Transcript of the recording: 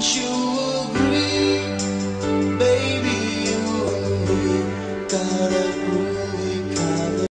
You